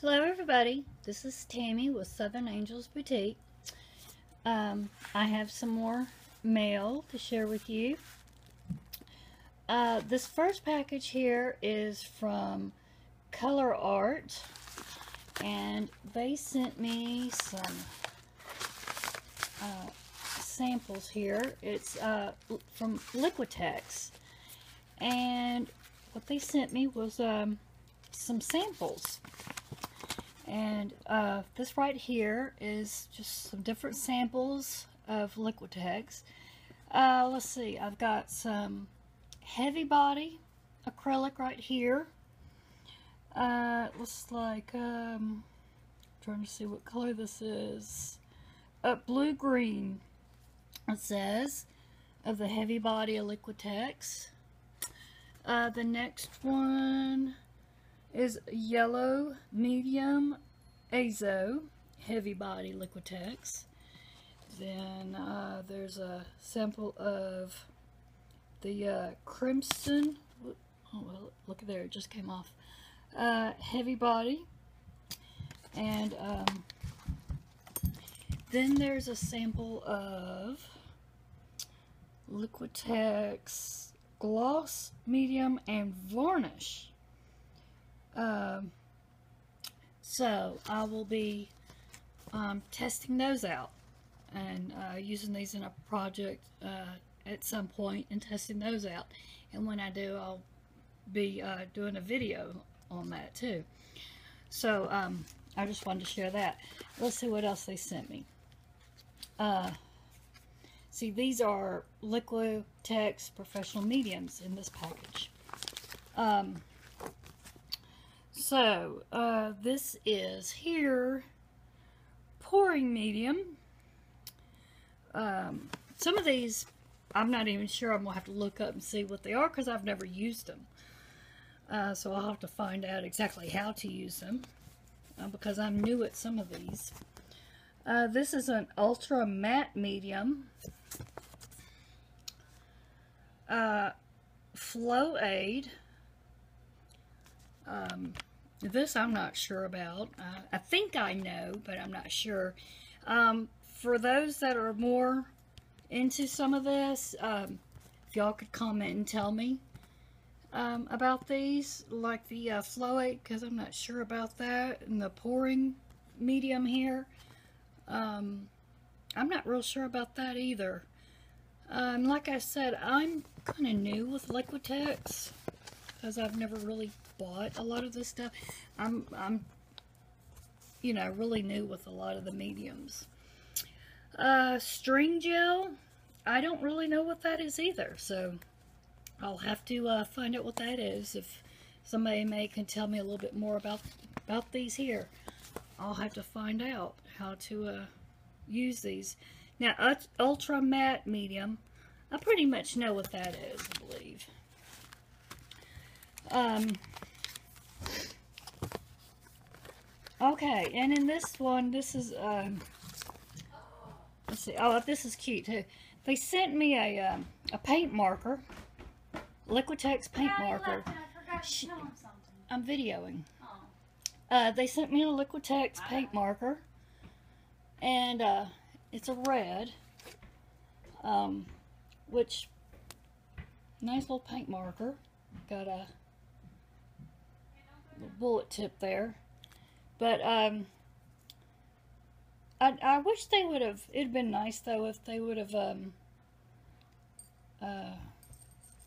Hello everybody, this is Tammy with Southern Angels Boutique. Um, I have some more mail to share with you. Uh, this first package here is from ColArt and they sent me some uh, samples here. It's uh, from Liquitex and what they sent me was um, some samples and uh, this right here is just some different samples of Liquitex. Uh, let's see, I've got some heavy body acrylic right here. Uh, it looks like, um, trying to see what color this is. Uh, blue-green, it says, of the heavy body of Liquitex. Uh, the next one is yellow medium azo heavy body liquitex. Then uh, there's a sample of the uh, crimson. Oh well look there it just came off. Uh, heavy body. And um, then there's a sample of Liquitex gloss medium and varnish um, so I will be um, testing those out and uh, using these in a project uh, at some point and testing those out. And when I do, I'll be uh, doing a video on that too. So um, I just wanted to share that. Let's see what else they sent me. Uh, see, these are Liquitex Professional Mediums in this package. Um, so, uh, this is here, pouring medium. Um, some of these, I'm not even sure. I'm going to have to look up and see what they are because I've never used them. Uh, so I'll have to find out exactly how to use them uh, because I'm new at some of these. Uh, this is an ultra matte medium. Uh, Flow Aid. Um, this I'm not sure about. Uh, I think I know, but I'm not sure. Um, for those that are more into some of this, um, if y'all could comment and tell me um, about these, like the uh, Flow Aid, because I'm not sure about that, and the pouring medium here. Um, I'm not real sure about that either. Um, like I said, I'm kind of new with Liquitex because I've never really bought a lot of this stuff. I'm, I'm, you know, really new with a lot of the mediums. Uh, string gel, I don't really know what that is either, so I'll have to uh, find out what that is. If somebody may can tell me a little bit more about about these here, I'll have to find out how to uh, use these. Now, ultra matte medium, I pretty much know what that is, I believe. Um, okay, and in this one, this is, um, let's see, oh, this is cute too. They sent me a, um, a paint marker, Liquitex paint marker. I'm videoing. Oh. Uh, they sent me a Liquitex paint marker, and uh, it's a red, um, which, nice little paint marker. Got a bullet tip there. But um, I, I wish they would have, it'd been nice though if they would have um, uh,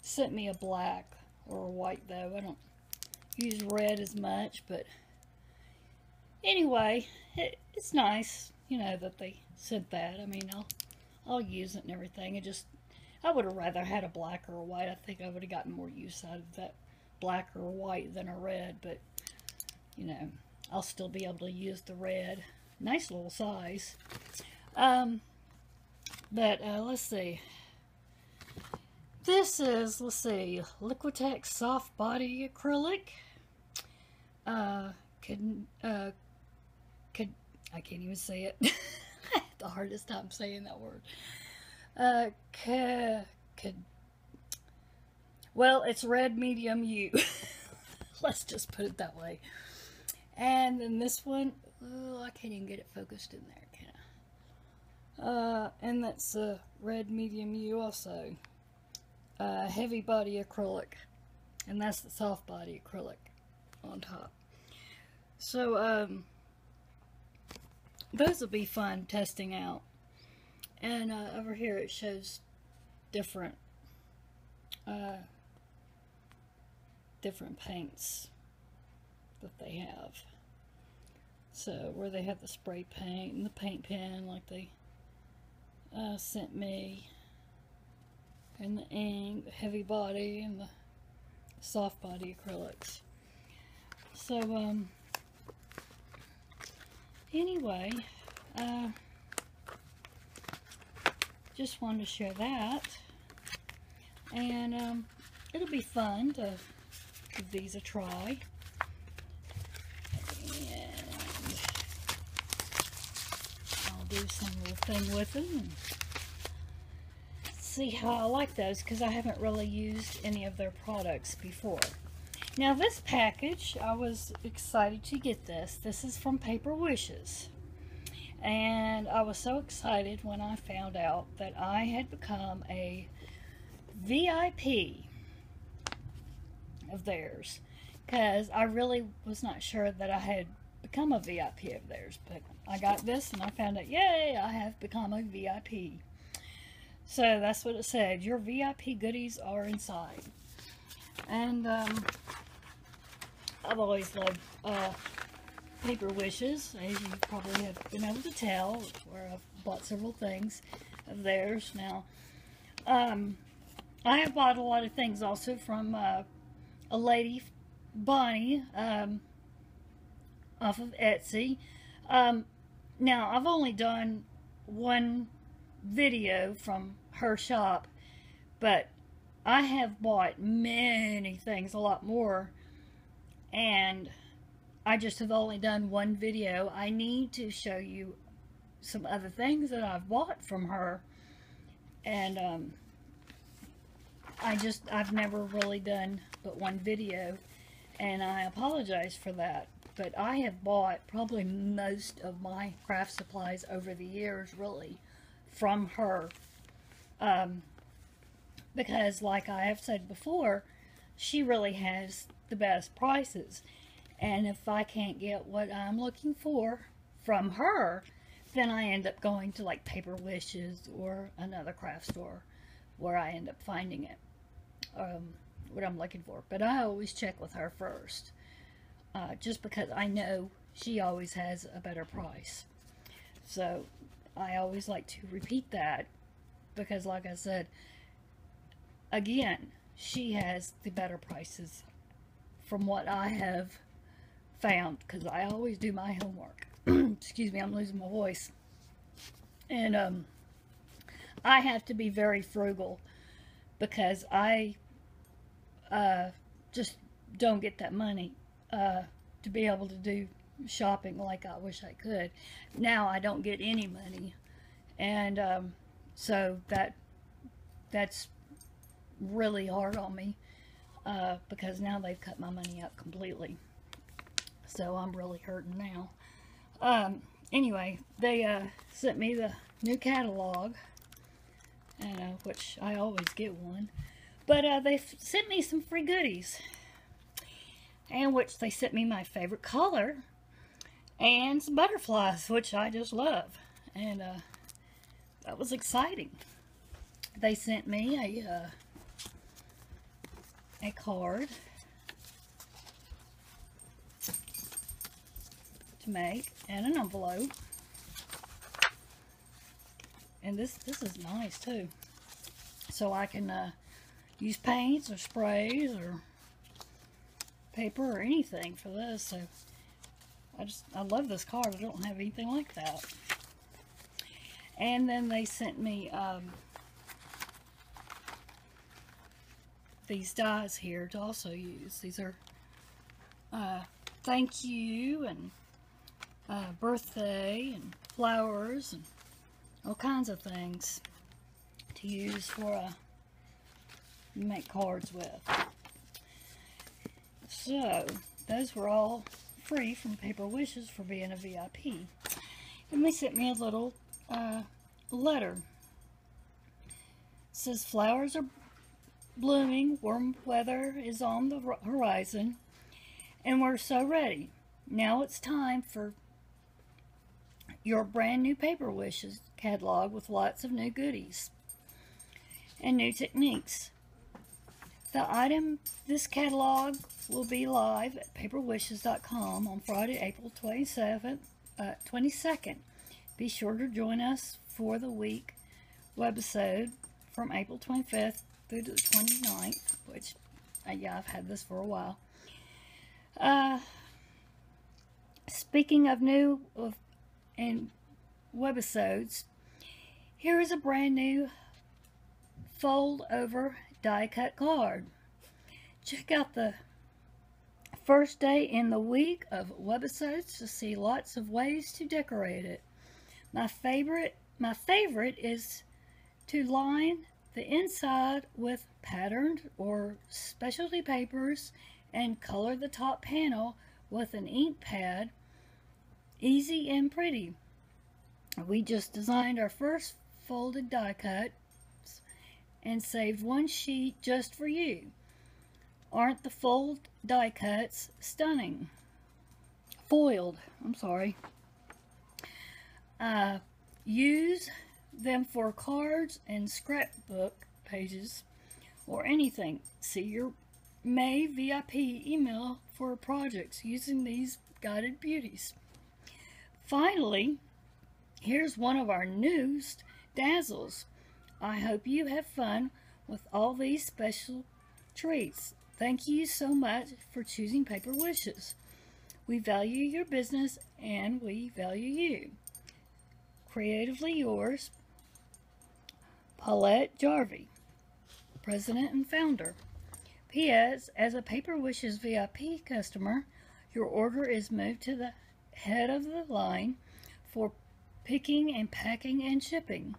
sent me a black or a white though. I don't use red as much, but anyway, it, it's nice, you know, that they sent that. I mean, I'll, I'll use it and everything. It just, I would have rather had a black or a white. I think I would have gotten more use out of that black or white than a red, but you know, I'll still be able to use the red. Nice little size. Um, but uh, let's see. This is, let's see, Liquitex Soft Body Acrylic. Uh, could, uh, could, I can't even say it. the hardest time saying that word. Uh, could, well, it's red medium Hue. Let's just put it that way. And then this one, oh, I can't even get it focused in there, can I? Uh, and that's a red medium Hue also. Uh, heavy body acrylic. And that's the soft body acrylic on top. So, um, those will be fun testing out. And uh, over here it shows different uh, different paints that they have. So where they have the spray paint and the paint pen like they uh, sent me and the ink, the heavy body and the soft body acrylics. So um anyway, uh just wanted to share that. And um, it'll be fun to give these a try. And I'll do some little thing with them and see how I like those because I haven't really used any of their products before. Now this package, I was excited to get this. This is from Paper Wishes. And I was so excited when I found out that I had become a VIP of theirs. Because I really was not sure that I had become a VIP of theirs. But I got this and I found out, yay, I have become a VIP. So that's what it said. Your VIP goodies are inside. And um, I've always loved uh, Paper Wishes, as you probably have been able to tell, where I've bought several things of theirs. Now, um, I have bought a lot of things also from uh, a lady, Bonnie, um, off of Etsy. Um, now, I've only done one video from her shop, but I have bought many things, a lot more, and I just have only done one video. I need to show you some other things that I've bought from her. And um, I just, I've never really done but one video. And I apologize for that. But I have bought probably most of my craft supplies over the years, really, from her. Um, because, like I have said before, she really has the best prices. And if I can't get what I'm looking for from her, then I end up going to like Paper Wishes or another craft store where I end up finding it, um, what I'm looking for. But I always check with her first, uh, just because I know she always has a better price. So I always like to repeat that because, like I said, again, she has the better prices from what I have found because I always do my homework. Excuse me, I'm losing my voice. And um, I have to be very frugal because I uh, just don't get that money uh, to be able to do shopping like I wish I could. Now I don't get any money. And um, so that that's really hard on me uh, because now they've cut my money out completely so I'm really hurting now. Um, anyway, they uh, sent me the new catalog, uh, which I always get one. But uh, they sent me some free goodies, and which they sent me my favorite color, and some butterflies, which I just love. And uh, that was exciting. They sent me a, uh, a card to make and an envelope. And this, this is nice too. So I can uh, use paints or sprays or paper or anything for this. So I just, I love this card. I don't have anything like that. And then they sent me um, these dies here to also use. These are uh, thank you and uh, birthday and flowers and all kinds of things to use for make cards with. So, those were all free from Paper Wishes for being a VIP. And they sent me a little uh, letter. It says flowers are blooming, warm weather is on the horizon, and we're so ready. Now it's time for your brand new Paper Wishes catalog with lots of new goodies and new techniques. The item, this catalog will be live at paperwishes.com on Friday, April 27th, uh, 22nd. Be sure to join us for the week webisode from April 25th through the 29th, which, uh, yeah, I've had this for a while. Uh, speaking of new of, and webisodes, here is a brand new fold over die cut card. Check out the first day in the week of webisodes to see lots of ways to decorate it. My favorite my favorite is to line the inside with patterned or specialty papers and color the top panel with an ink pad. Easy and pretty. We just designed our first folded die cut and saved one sheet just for you. Aren't the fold die cuts stunning? Foiled, I'm sorry. Uh, use them for cards and scrapbook pages or anything. See your May VIP email for projects using these guided beauties. Finally, here's one of our newest dazzles. I hope you have fun with all these special treats. Thank you so much for choosing Paper Wishes. We value your business and we value you. Creatively yours, Paulette Jarvey, President and Founder. P.S. As a Paper Wishes VIP customer, your order is moved to the head of the line for picking and packing and shipping.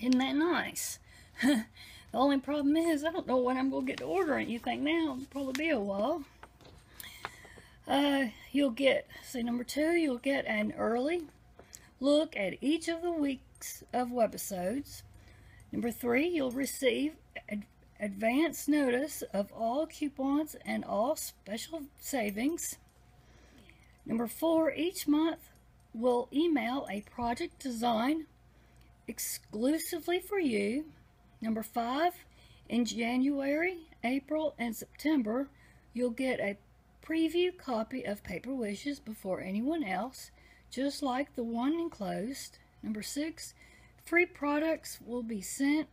Isn't that nice? the only problem is I don't know when I'm going to get to order anything now. It'll probably be a while. Uh, you'll get, see number two, you'll get an early look at each of the weeks of webisodes. Number three, you'll receive ad advance notice of all coupons and all special savings. Number four, each month we'll email a project design exclusively for you. Number five, in January, April, and September, you'll get a preview copy of Paper Wishes before anyone else, just like the one enclosed. Number six, free products will be sent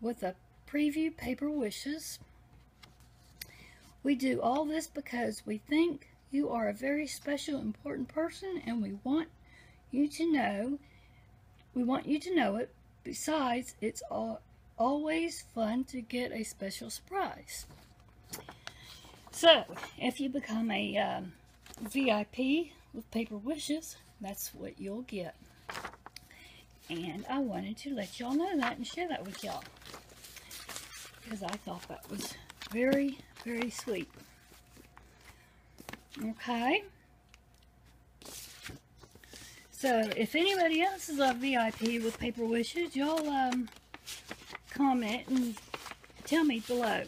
with a preview Paper Wishes. We do all this because we think you are a very special, important person, and we want you to know we want you to know it. Besides, it's all, always fun to get a special surprise. So, if you become a um, VIP with Paper Wishes, that's what you'll get. And I wanted to let y'all know that and share that with y'all. Because I thought that was very, very sweet. Okay. So if anybody else is a VIP with Paper Wishes, y'all um, comment and tell me below.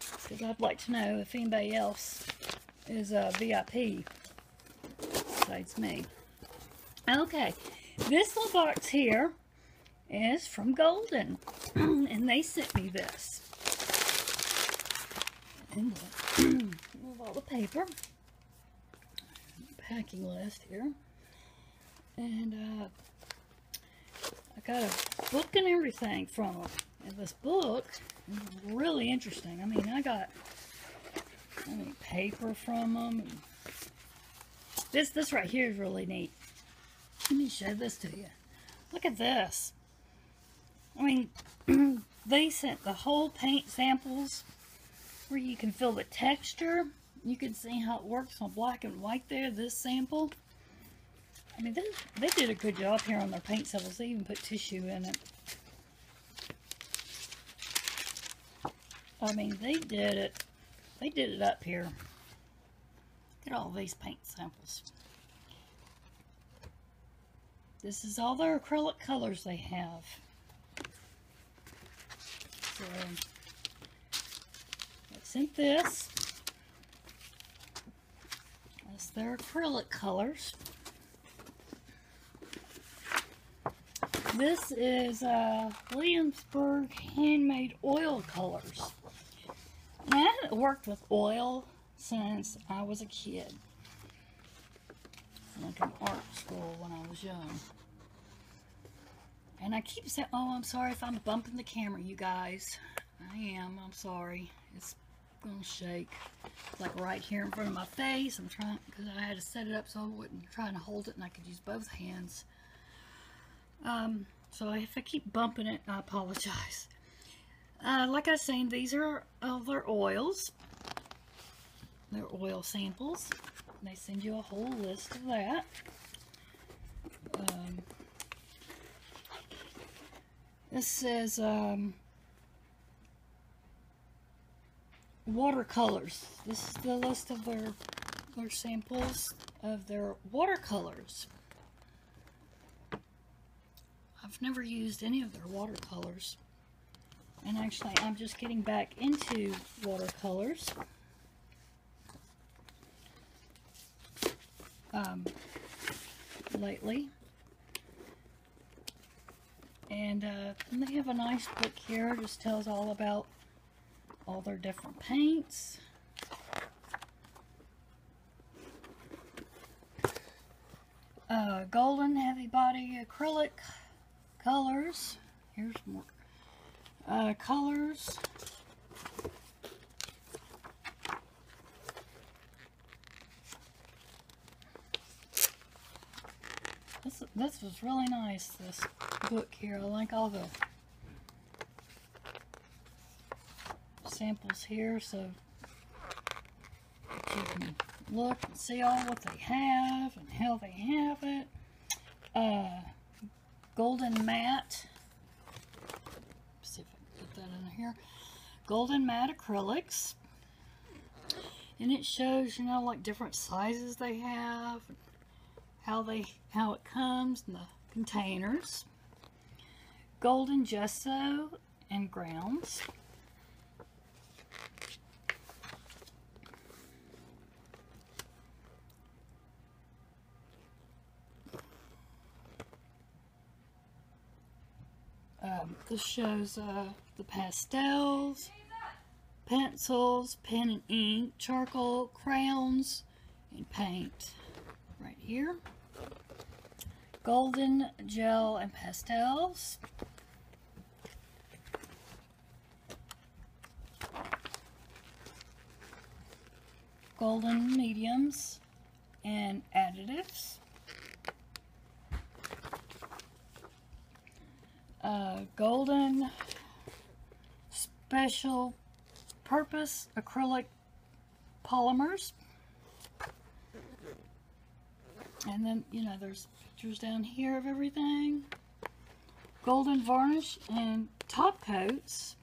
Because I'd like to know if anybody else is a VIP besides me. Okay, this little box here is from Golden. and they sent me this. And move all the paper packing list here. And uh, I got a book and everything from them. And this book is really interesting. I mean, I got I mean, paper from them. this, this right here is really neat. Let me show this to you. Look at this. I mean, they sent the whole paint samples where you can feel the texture you can see how it works on black and white there, this sample. I mean, they, did a good job here on their paint samples. They even put tissue in it. I mean, they did it they did it up here. Look at all these paint samples. This is all their acrylic colors they have. So, I sent this. Their acrylic colors. This is uh, Williamsburg Handmade Oil Colors. And I haven't worked with oil since I was a kid. Like in art school when I was young. And I keep saying, oh, I'm sorry if I'm bumping the camera, you guys. I am, I'm sorry. It's gonna shake. Like right here in front of my face. I'm trying, because I had to set it up so I wouldn't trying to hold it and I could use both hands. Um, so if I keep bumping it, I apologize. Uh, like I was saying, these are other oils. They're oil samples. They send you a whole list of that. Um, this says um, watercolors. This is the list of their, their samples of their watercolors. I've never used any of their watercolors. And actually, I'm just getting back into watercolors. Um, lately. And, uh, and they have a nice book here. Just tells all about all their different paints. Uh, golden heavy body acrylic colors. Here's more uh, colors. This, this was really nice, this book here. I like all the samples here so you can look and see all what they have and how they have it. Uh, golden matte. Let's see if I can put that in here. Golden matte acrylics. And it shows, you know, like different sizes they have, how they how it comes in the containers. Golden gesso and grounds. Um, this shows uh, the pastels, pencils, pen and ink, charcoal, crayons, and paint. Right here. Golden gel and pastels. Golden mediums and additives. Golden special purpose acrylic polymers. And then, you know, there's pictures down here of everything. Golden varnish and top coats.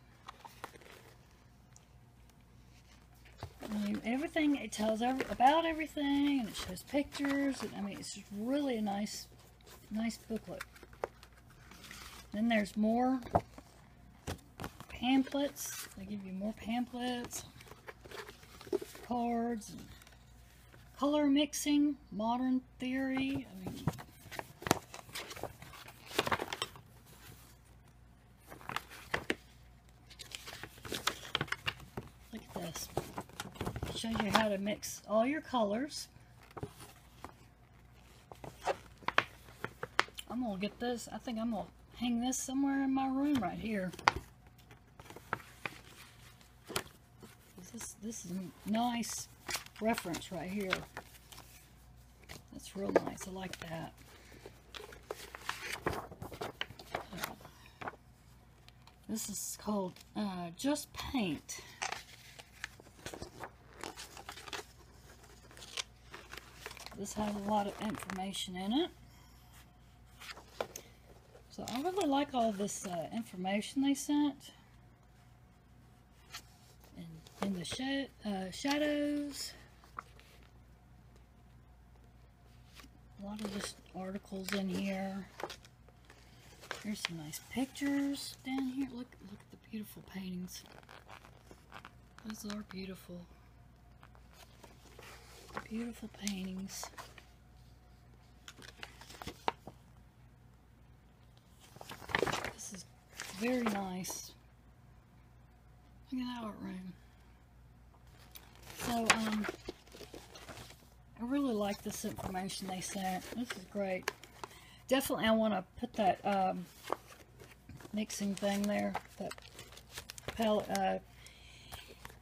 Mean, everything, it tells every, about everything and it shows pictures. And, I mean, it's just really a nice, nice booklet. Then there's more pamphlets. They give you more pamphlets, cards, and color mixing, modern theory. I mean, look at this. Shows you how to mix all your colors. I'm gonna get this. I think I'm gonna hang this somewhere in my room right here. This, this is a nice reference right here. That's real nice. I like that. This is called uh, Just Paint. This has a lot of information in it. So I really like all this uh, information they sent. And in the sh uh, shadows. A lot of just articles in here. There's some nice pictures down here. Look, look at the beautiful paintings. Those are beautiful. Beautiful paintings. This is very nice. Look at that art room. So, um, I really like this information they sent. This is great. Definitely, I want to put that um, mixing thing there, that palette, uh,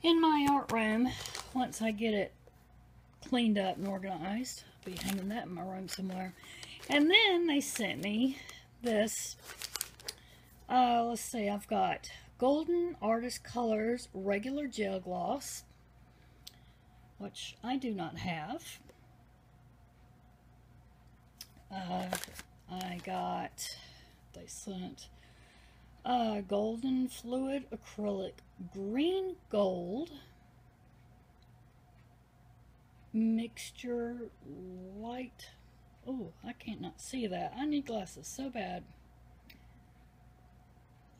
in my art room once I get it cleaned up and organized. I'll be hanging that in my room somewhere. And then they sent me this. Uh, let's see, I've got Golden Artist Colors Regular Gel Gloss, which I do not have. Uh, I got, they sent uh, Golden Fluid Acrylic Green Gold Mixture Light. Oh, I can't not see that. I need glasses so bad.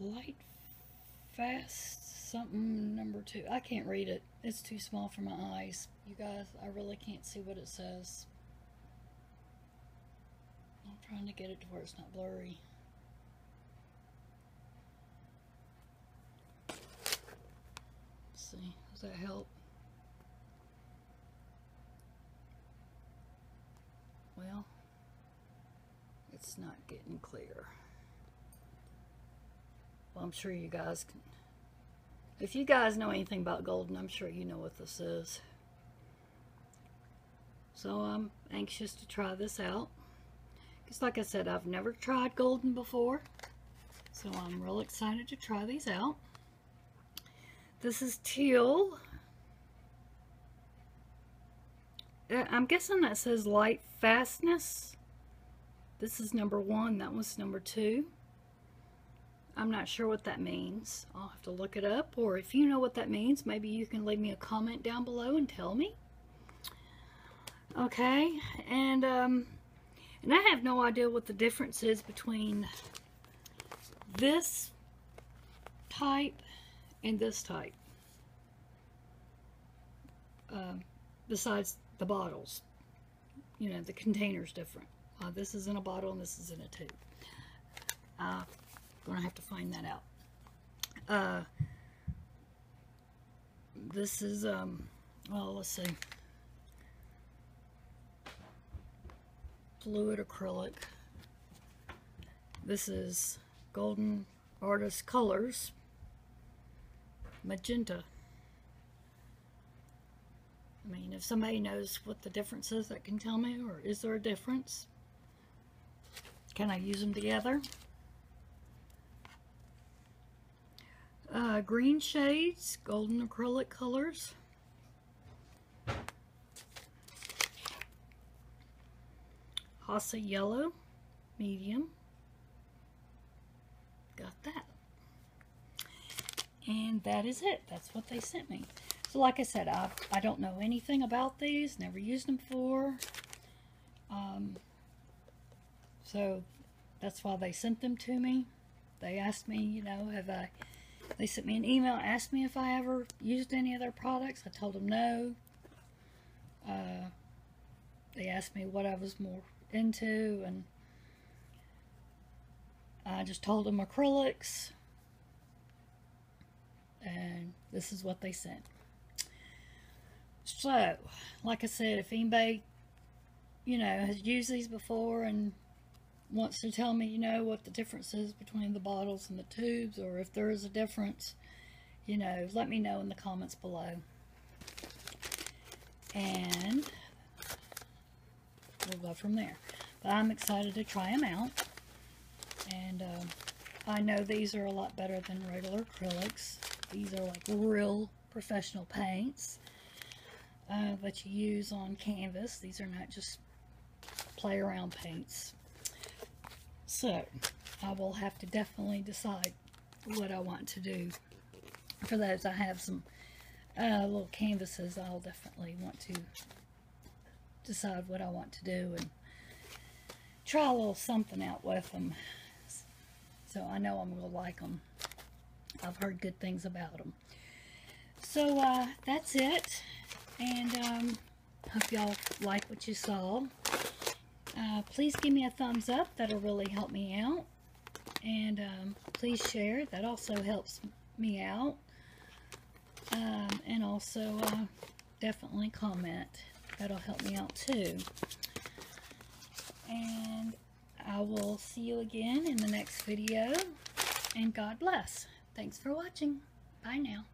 Light Fast something number two. I can't read it. It's too small for my eyes. You guys, I really can't see what it says. I'm trying to get it to where it's not blurry. Let's see, does that help? Well, it's not getting clear. Well, I'm sure you guys can. If you guys know anything about golden, I'm sure you know what this is. So I'm anxious to try this out. Because like I said, I've never tried golden before. So I'm real excited to try these out. This is teal. Uh, I'm guessing that says light fastness. This is number one. That was number two. I'm not sure what that means. I'll have to look it up. Or if you know what that means, maybe you can leave me a comment down below and tell me. Okay, and um, and I have no idea what the difference is between this type and this type. Uh, besides the bottles, you know, the container's different. Uh, this is in a bottle and this is in a tube. Uh, gonna have to find that out. Uh, this is, um, well, let's see. Fluid acrylic. This is Golden Artist Colors. Magenta. I mean, if somebody knows what the difference is, that can tell me, or is there a difference? Can I use them together? Green shades, golden acrylic colors. Hansa yellow, medium. Got that. And that is it. That's what they sent me. So like I said, I, I don't know anything about these. Never used them before. Um, so that's why they sent them to me. They asked me, you know, have I they sent me an email, asked me if I ever used any of their products. I told them no. Uh, they asked me what I was more into, and I just told them acrylics. And this is what they sent. So, like I said, if anybody, you know, has used these before and wants to tell me, you know, what the difference is between the bottles and the tubes, or if there is a difference, you know, let me know in the comments below. And we'll go from there. But I'm excited to try them out. And um, I know these are a lot better than regular acrylics. These are like real professional paints uh, that you use on canvas. These are not just play around paints. So, I will have to definitely decide what I want to do for those. I have some uh, little canvases, I'll definitely want to decide what I want to do and try a little something out with them. So I know I'm going to like them. I've heard good things about them. So uh, that's it. And um, hope y'all like what you saw. Uh, please give me a thumbs up. That'll really help me out. And um, please share. That also helps me out. Um, and also uh, definitely comment. That'll help me out too. And I will see you again in the next video. And God bless. Thanks for watching. Bye now.